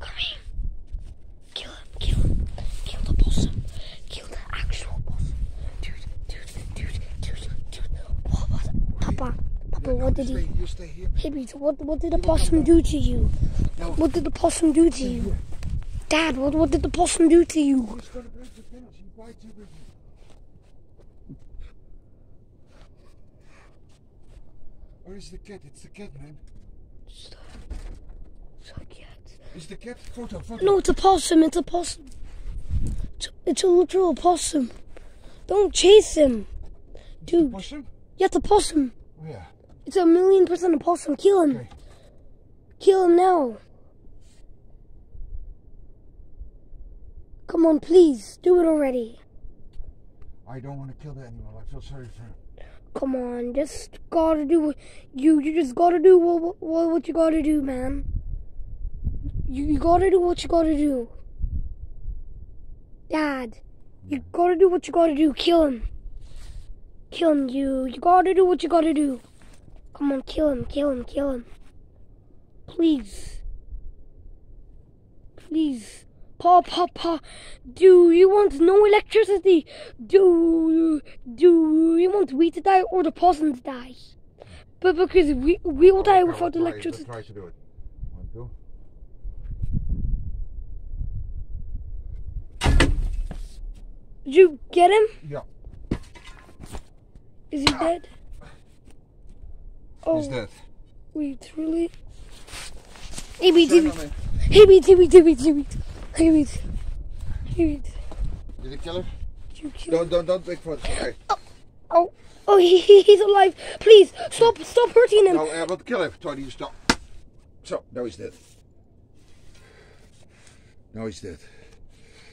Hurry! Kill him, kill him, kill the possum, kill the actual possum. Dude, dude, dude, dude, dude. What was Papa, Papa, what did he? You stay what, did the possum do to you? What did the possum do to you? Dad, what, did the possum do to you? Where is the cat? It's the cat, man. Stop. Stop, yeah. Is the cat? Photo, photo. No, it's a possum. It's a possum. It's, it's a literal possum. Don't chase him. Dude, Possum? yeah, it's a possum. Yeah. It's a million percent a possum. Kill him. Okay. Kill him now. Come on, please. Do it already. I don't want to kill the animal. I feel sorry for him. Come on, just gotta do what you you just gotta do what what, what you gotta do, man. You, you gotta do what you gotta do. Dad, you gotta do what you gotta do. Kill him. Kill him, you. You gotta do what you gotta do. Come on, kill him, kill him, kill him. Please. Please. Pa, pa, pa. Do you want no electricity? Do do you want we to die or the possum to die? But because we we will die without electricity. We'll try to do it. One, two. Did you get him? Yeah. Is he dead? Oh He's dead. wait, really? Hey beat, hey Shine beat, on me. hey beat, hey beat, hey beat, hey beat, hey beat, hey beat. Did you kill him? Did you kill? Don't, don't, don't take photos. Okay. Oh, oh, he, he- he's alive. Please stop, stop hurting him. No, I will kill him. Tony, you stop. So, now he's dead. Now he's dead.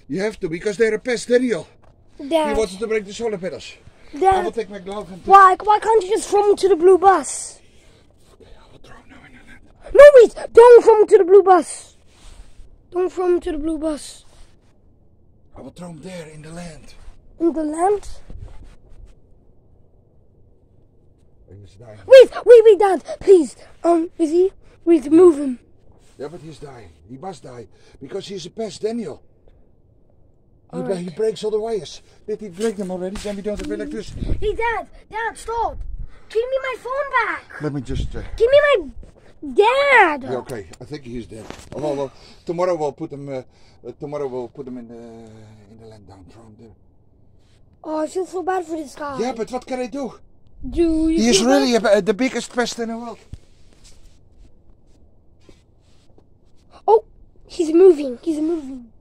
You have to, because they're a pest, Daniel. He Dad, wants to break the solar panels. I will Dad, take my glove and... why, why can't you just throw him to the blue bus? I will throw him now in the net. No, wait, don't throw him to the blue bus. Don't throw him to the blue bus. I will throw him there in the land. In the land? Wait, wait, wait, Dad, please. Um, is he? Wait, move him. Yeah, but he's dying. He must die. Because he's a pest, Daniel. He, Alright. he breaks all the wires. Did he break them already? Then we don't have electricity. Hey, Dad, Dad, stop. Give me my phone back. Let me just... Uh, Give me my dad. yeah, okay, I think he's dead. Well, well, tomorrow we'll put him... Uh, uh, tomorrow we'll put him in the, in the land down. from there. Oh, I feel so bad for this guy. Yeah, but what can I do? do you He is really a, the biggest pest in the world. Oh, he's moving. He's moving.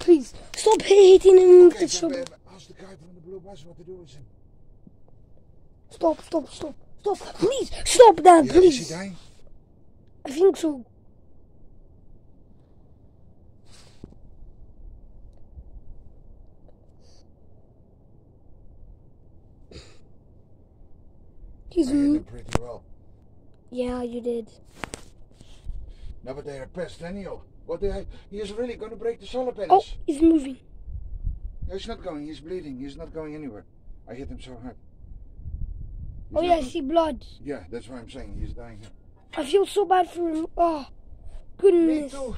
Please stop hitting him with Okay, uh, ask the guy from the blue bus what to do with him. Stop, stop, stop, stop. Please stop. Yeah, please. is he dying? I think so. He's I hit m- him pretty well. yeah, you did. But they're a pest, Daniel. What the heck? He is really going to break the solar panels. Oh, he's moving. No, he's not going. He's bleeding. He's not going anywhere. I hit him so hard. He's Oh yeah, I see blood. Yeah, that's why I'm saying he's dying. I feel so bad for him. Oh, goodness. Me too.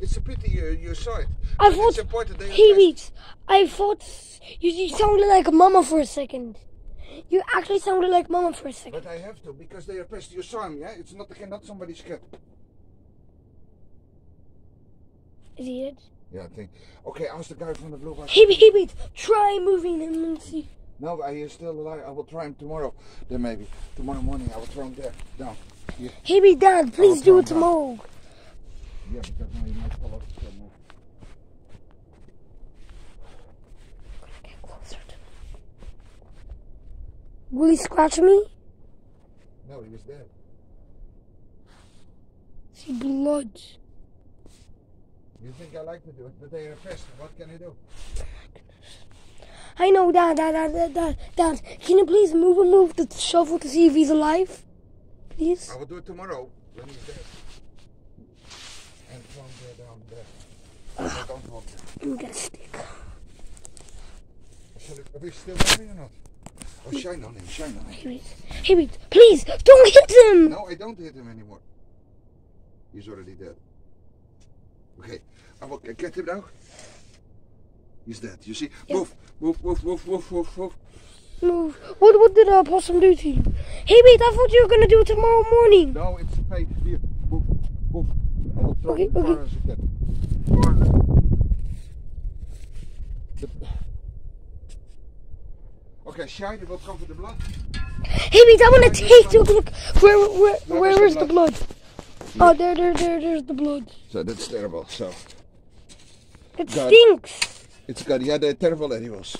It's a pity you, you saw it. I thought it's important they he beats. I thought you, you sounded like Mama for a second. You actually sounded like Mama for a second. But I have to because they are pest. You saw him, yeah? It's not not somebody's cat. Is he it? Yeah, I think. Okay, ask the guy from the blue bus. He be- he beats. Try moving him and see. No, he is still alive. I will try him tomorrow. Then maybe tomorrow morning I will throw him there down. Yeah, He be Dad. Please do it down. tomorrow. yeah, because now he might fall off the move. Get closer to me. Will he scratch me? No, he was dead. See blood. You think I like to do it, but they are pest. What can I do? I know, Dad, Dad, Dad, Dad, Dad, Dad. Can you please move and move the shovel to see if he's alive? Please? I will do it tomorrow when he's dead. And him there down there. I don't walk there. Let me get a stick. Shall I, are we still moving or not? Oh, hmm. shine on him, shine on him. Hey, wait. Hey, wait. Please, don't hit him! No, I don't hit him anymore. He's already dead. Okay, I will get him now. He's dead. You see? Yeah. Move, move, move, move, move, move, move. No. What what did a possum do to you? Hey mate, I thought you were gonna do it tomorrow morning. No, it's a paid. Here, move, move. I will throw Okay, it okay. as. The- Okay, shine, will cover the blood. Hey wait, I wanna take a look. Where where Where where is the the blood? Oh there there there there's the blood. So that's terrible. So It God. stinks. it's got yeah, they're terrible animals.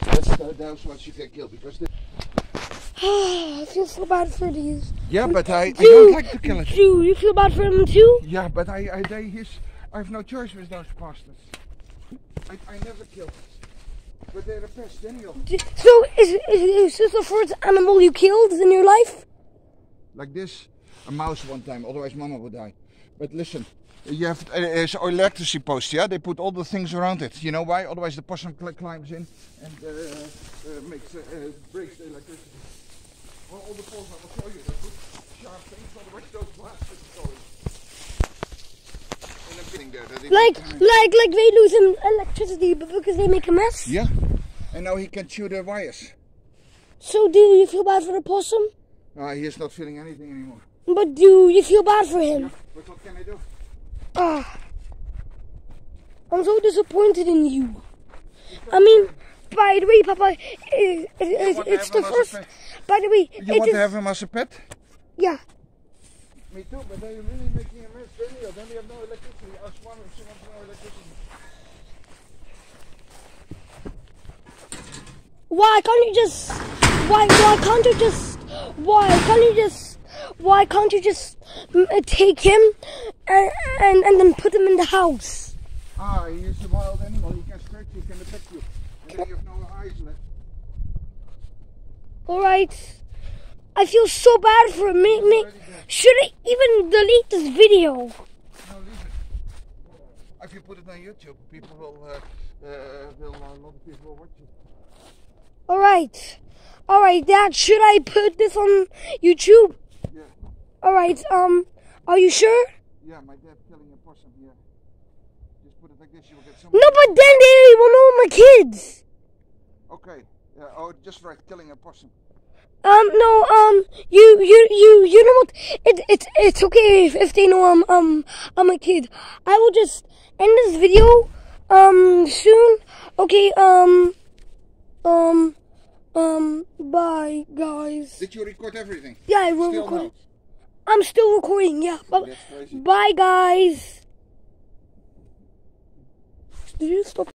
That's uh, those ones you can kill because they. I feel so bad for these. Yeah, but I, I Do, don't like to kill it. do you feel bad for them too? Yeah, but I, I they his I have no choice with those bastards. I, I never kill them. But they're a pest anyhow. So is, is, is this the first animal you killed in your life? Like this, a mouse one time, otherwise mama would die. But listen, you have uh, it's electricity post, yeah? They put all the things around it. You know why? Otherwise the possum cl- climbs in and uh, uh, makes uh, uh, breaks the electricity. All, all the poles I will show you. They put sharp things, otherwise those bastards go in. And I'm getting there. Like like like they lose electricity because they make a mess? Yeah. And now he can chew the wires. So do you feel bad for the possum? Uh, he is not feeling anything anymore. But do you feel bad for him? But what can I do? Ah. I'm so disappointed in you. I mean, by the way, Papa, it, it, it, it's the him as a first. By the way, You want is- to have him as a pet? yeah. Me too, but then you're really making a mess, then you? Then we have no electricity. I was wondering if she wants no electricity. Why can't you just? Why why can't you just? Why can't you just? Why can't you just mm, uh, take him and, and and then put him in the house? Ah, he is a wild animal. He can scratch you, can attack you. And then you have no eyes left. All right. I feel so bad for him. Make, make, should I even delete this video? No, leave it. If you put it on YouTube, people will, uh, uh, will uh, a lot of people will watch it. All right. All right, Dad. Should I put this on YouTube? Yeah, All right. Um. Are you sure? yeah, my dad's killing a possum, yeah. Just put it like this, you will get some. No, but then they will know my kids. Okay, yeah, oh, just right, killing a possum. Um, no, um, you, you, you, you know what? It, it, it's okay if, if they know I'm, um, I'm a kid. I will just end this video, um, soon. Okay, um, um, um, bye, guys. Did you record everything? Yeah, I will record. no. I'm still recording, yeah. Bye, bye, guys. Did you stop?